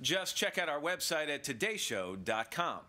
Just check out our website at todayshow.com.